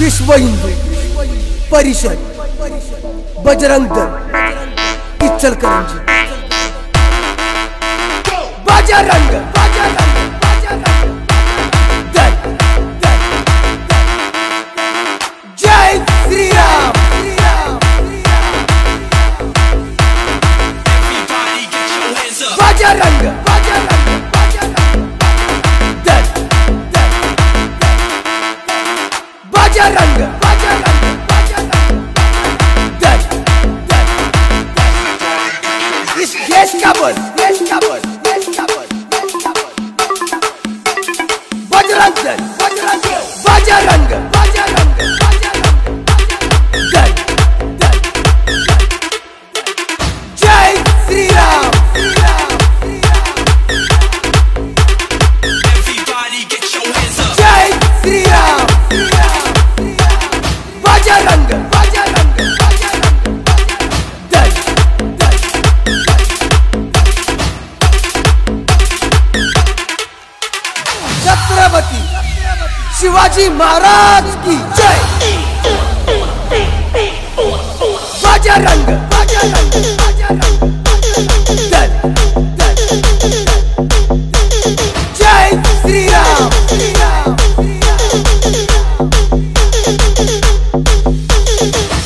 विश्व हिंदू परिषद बजरंग दल इचलकरंजी। बजरंग बजरंग बजरंग जय श्री राम श्री बजरंग बजरंग बजरंग दल दल इस देश का बोल देश का बोल देश का बोल देश का बोल बजरंग दल बजरंग दल, बजरंग बजरंग छत्रपति शिवाजी महाराज की जय। बजरंग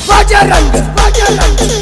बजरंग बजरंग